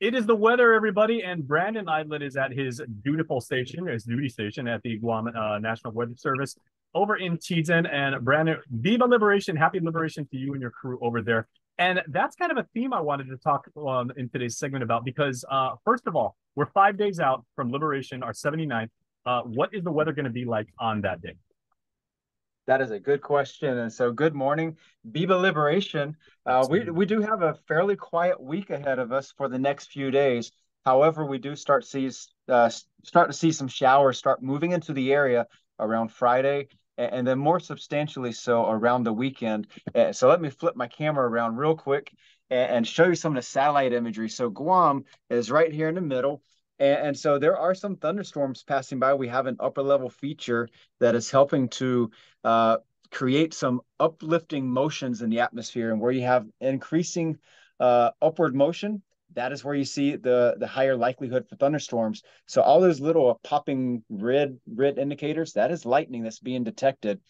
It is the weather, everybody, and Brandon Aydlett is at his dutiful station, his duty station at the Guam uh, National Weather Service over in Tiyan. And Brandon, Viva Liberation, happy liberation to you and your crew over there. And that's kind of a theme I wanted to talk um, in today's segment about because, uh, first of all, we're five days out from Liberation, our 79th. Uh, what is the weather going to be like on that day? That is a good question. And so, good morning, Biba Liberation. Uh, we we do have a fairly quiet week ahead of us for the next few days. However, we do start see uh, start to see some showers start moving into the area around Friday, and, and then more substantially so around the weekend. Uh, so, let me flip my camera around real quick and, and show you some of the satellite imagery. So, Guam is right here in the middle. And, and, so there are some thunderstorms passing by. We have an upper level feature that is helping to uh, create some uplifting motions in the atmosphere. And where you have increasing uh, upward motion, that is where you see the the higher likelihood for thunderstorms. So all those little popping red red indicators, that is lightning that's being detected.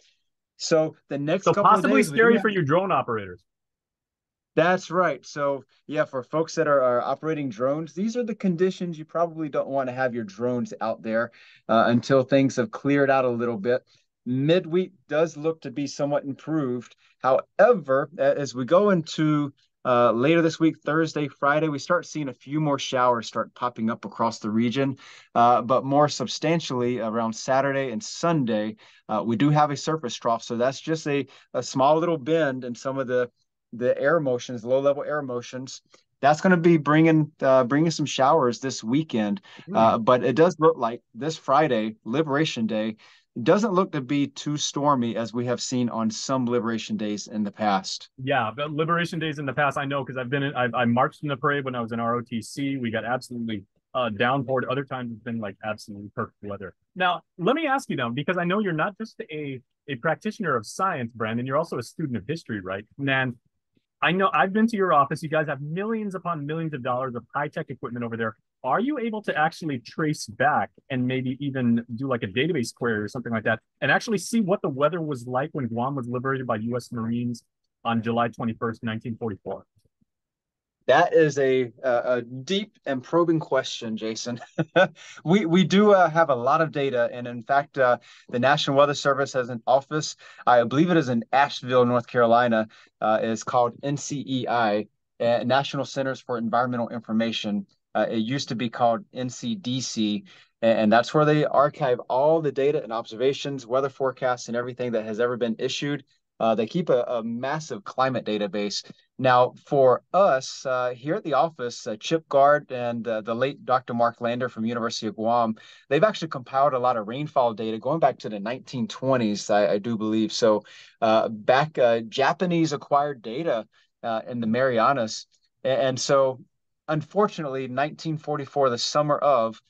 So the next so possibly scary for your drone operators. That's right. So yeah, for folks that are, are, operating drones, these are the conditions you probably don't want to have your drones out there uh, until things have cleared out a little bit. Midweek does look to be somewhat improved. However, as we go into uh, later this week, Thursday, Friday, we start seeing a few more showers start popping up across the region. Uh, but more substantially, around Saturday and Sunday, uh, we do have a surface trough. So that's just a, a small little bend in some of the the air motions, low level air motions. That's going to be bringing uh, bringing some showers this weekend, mm. uh, but it does look like this Friday, Liberation Day, doesn't look to be too stormy as we have seen on some Liberation Days in the past. Yeah, but Liberation Days in the past, I know because I've been in, I, I marched in the parade when I was in ROTC. We got absolutely uh, downpoured. Other times it's been like absolutely perfect weather. Now, let me ask you though, because I know you're not just a a practitioner of science, Brandon. You're also a student of history, right? And I know I've been to your office. You guys have millions upon millions of dollars of high tech equipment over there. Are you able to actually trace back and maybe even do like a database query or something like that and actually see what the weather was like when Guam was liberated by US Marines on July 21st, 1944? That is a, a, deep and probing question, Jason. we we do uh, have a lot of data, and in fact, uh, the National Weather Service has an office. I believe it is in Asheville, North Carolina. Uh, is called NCEI, uh, National Centers for Environmental Information. Uh, it used to be called NCDC, and that's where they archive all the data and observations, weather forecasts, and everything that has ever been issued uh, they keep a, a, massive climate database. Now, for us uh, here at the office, uh, Chip Guard and uh, the late Dr. Mark Lander from University of Guam, they've actually compiled a lot of rainfall data going back to the 1920s, I, I do believe. So, uh, back uh, Japanese acquired data in the Marianas, and, and so unfortunately, 1944, the summer of,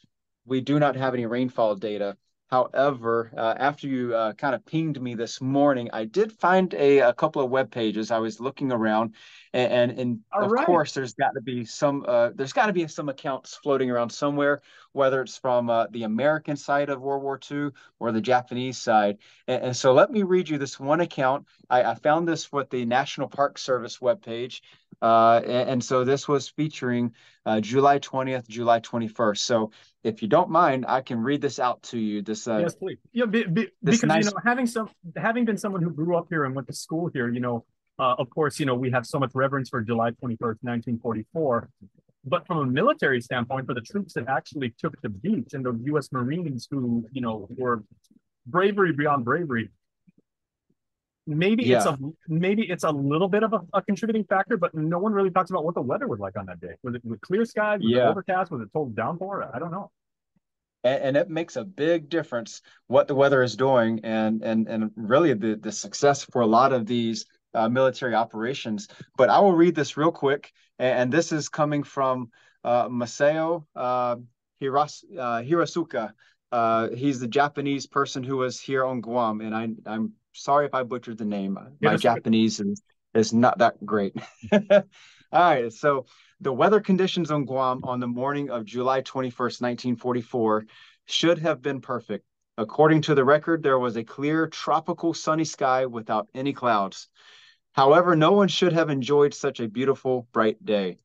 we do not have any rainfall data. However, uh, after you uh, kind of pinged me this morning, I did find a, a couple of web pages. I was looking around, and and, and of right. course, there's got to be some uh, there's got to be some accounts floating around somewhere, whether it's from uh, the American side of World War II or the Japanese side. And, and so, let me read you this one account. I, I found this with the National Park Service webpage, uh, and, and, so this was featuring uh, July 20th, July 21st. So if you don't mind, I can read this out to you. This uh, yes, please. Yeah, be, be, because nice... you know, having some having been someone who grew up here and went to school here, you know, uh, of course, you know, we have so much reverence for July 21st, 1944. But from a military standpoint, for the troops that actually took the beach and the U.S. Marines who, you know, were bravery beyond bravery, maybe yeah. it's a maybe it's a little bit of a, a, contributing factor, but no one really talks about what the weather was like on that day. Was it, was clear skies? Was yeah. it overcast? Was it total downpour? I don't know. And, and, it makes a big difference what the weather is doing, and and and really the the success for a lot of these uh, military operations. But I will read this real quick, and, and this is coming from uh, Masao uh, Hiras, uh, Hirasuka. Uh, he's the Japanese person who was here on Guam, and I, I'm sorry if I butchered the name. My yes. Japanese is, is not that great. All right. So the weather conditions on Guam on the morning of July 21st, 1944 should have been perfect. According to the record, there was a clear tropical sunny sky without any clouds. However, no one should have enjoyed such a beautiful, bright day.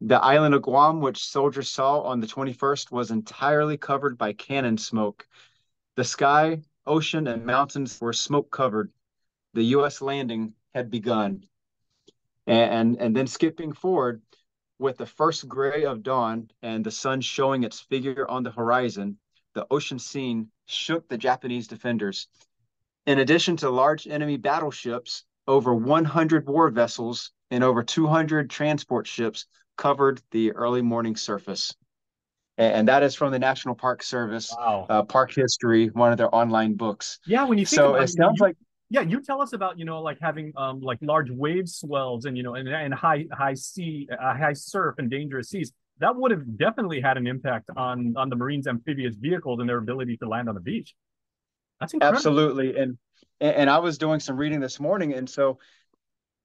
The island of Guam, which soldiers saw on the 21st, was entirely covered by cannon smoke. The sky, ocean, and mountains were smoke covered. The U.S. landing had begun. And, and, then skipping forward, with the first gray of dawn and the sun showing its figure on the horizon, the ocean scene shook the Japanese defenders. In addition to large enemy battleships, over 100 war vessels and over 200 transport ships covered the early morning surface. And that is from the National Park Service, Wow. uh, Park History, one of their online books. Yeah, when you think So about it it, sounds you- like yeah, you tell us about, you know, like having um like large wave swells and you know and, and high high sea uh, high surf and dangerous seas. That would have definitely had an impact on on the Marines' amphibious vehicles and their ability to land on the beach. That's incredible. Absolutely. And and I was doing some reading this morning, and so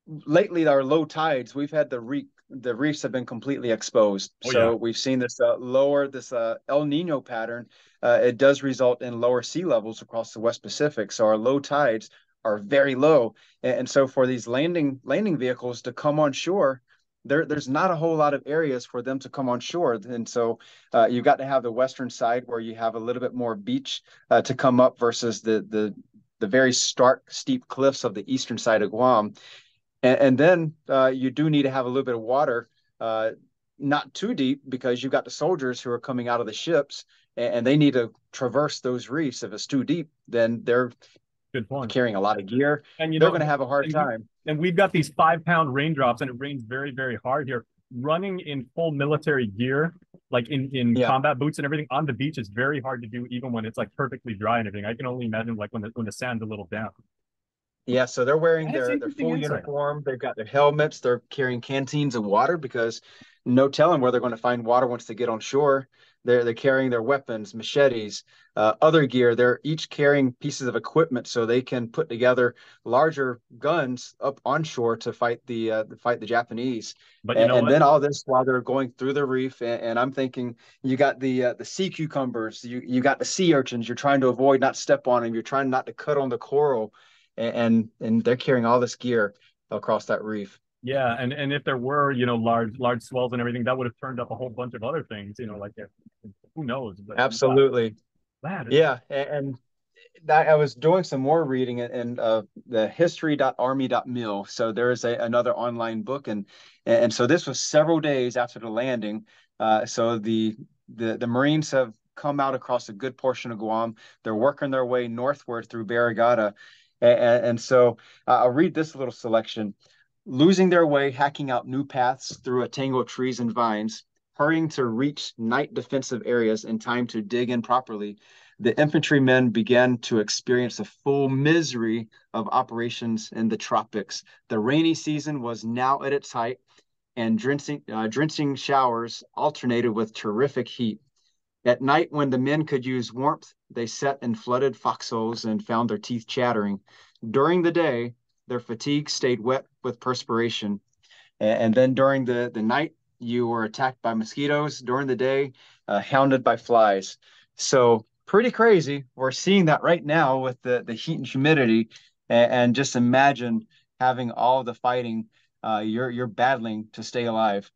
lately our low tides, we've had the reef the reefs have been completely exposed. Oh, so yeah. we've seen this uh, lower this uh, El Nino pattern. Uh, it does result in lower sea levels across the West Pacific. So our low tides are very low, and, and so for these landing landing vehicles to come on shore. There, there's not a whole lot of areas for them to come on shore, and so uh, you've got to have the western side where you have a little bit more beach uh, to come up versus the the the very stark, steep cliffs of the eastern side of Guam. And, and then uh, you do need to have a little bit of water, uh, not too deep, because you've got the soldiers who are coming out of the ships and, and they need to traverse those reefs. If it's too deep, then they're Good point. carrying a lot of gear. And you They're going to have a hard and time. and we've got these five pound raindrops and it rains very very hard here running in full military gear like in in Yeah. combat boots and everything on the beach is very hard to do even when it's like perfectly dry and everything i can only imagine like when the when the sand's a little down Yeah, so they're wearing That's their, their full insight. uniform. They've got their helmets. They're carrying canteens of water because no telling where they're going to find water once they get on shore. They're they're carrying their weapons, machetes, uh, other gear. They're each carrying pieces of equipment so they can put together larger guns up on shore to fight the uh, fight the Japanese. but you And, know and then all this while they're going through the reef, and, and I'm thinking you got the uh, the sea cucumbers, you you got the sea urchins. You're trying to avoid not step on them. You're trying not to cut on the coral, and and, and they're carrying all this gear across that reef. yeah and and if there were you know large large swells and everything that would have turned up a whole bunch of other things you know like who knows but Absolutely, wow, that is- yeah. And, and that I was doing some more reading in, in uh, the history.army.mil. So there is a, another online book, and and so this was several days after the landing. Uh, so the the the Marines have come out across a good portion of Guam. They're working their way northward through Barrigada, and, and so uh, I'll read this little selection. Losing their way, hacking out new paths through a tangle of trees and vines, hurrying to reach night defensive areas in time to dig in properly, the infantrymen began to experience the full misery of operations in the tropics. The rainy season was now at its height, and drenching, uh, drenching showers alternated with terrific heat. At night, when the men could use warmth, they sat in flooded foxholes and found their teeth chattering. During the day, their fatigue stayed wet with perspiration. And, then during the, the night, you were attacked by mosquitoes. During the day, uh, hounded by flies. So pretty crazy. We're seeing that right now with the, the heat and humidity. And, and just imagine having all the fighting uh, you're you're battling to stay alive.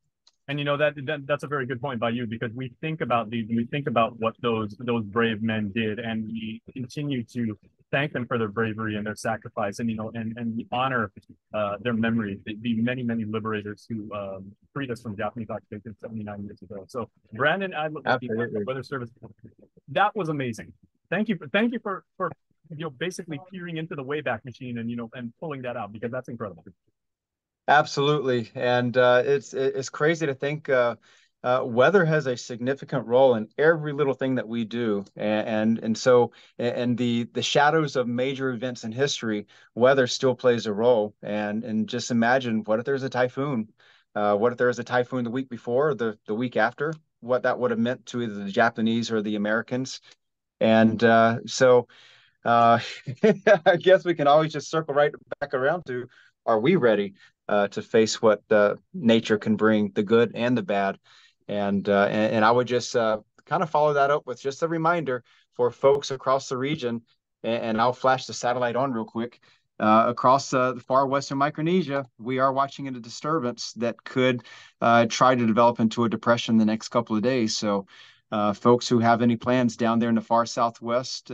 And you know that, that that's a very good point by you because we think about these, we think about what those those brave men did, and we continue to thank them for their bravery and their sacrifice, and you know, and and we honor uh, their memory, the, the many many liberators who um, freed us from Japanese occupation 79 years ago. So, Brandon, I look at the Weather Service. That was amazing. Thank you for thank you for for you know basically peering into the Wayback Machine and you know and pulling that out because that's incredible. Absolutely, and uh, it's it's crazy to think uh, uh, weather has a significant role in every little thing that we do, and and, and so and the the shadows of major events in history, weather still plays a role. And and just imagine what if there's a typhoon? Uh, what if there was a typhoon the week before, or the the week after? What that would have meant to either the Japanese or the Americans, and uh, so. Uh, I guess we can always just circle right back around to, are we ready? Uh, to face what uh, nature can bring, the good and the bad. And uh, and, and I would just uh, kind of follow that up with just a reminder for folks across the region. And, and I'll flash the satellite on real quick. uh, across uh, the far western Micronesia, we are watching a disturbance that could try to develop into a depression the next couple of days. So, folks who have any plans down there in the far southwest,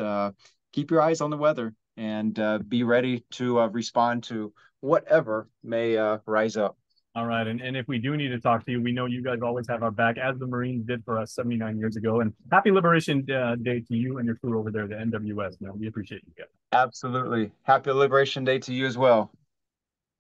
keep your eyes on the weather and uh, be ready to respond to whatever may rise up. All right. And, and if we do need to talk to you, we know you guys always have our back, as the Marines did for us 79 years ago. And happy Liberation uh, Day to you and your crew over there, the NWS, man. We appreciate you guys. Absolutely. Happy Liberation Day to you as well.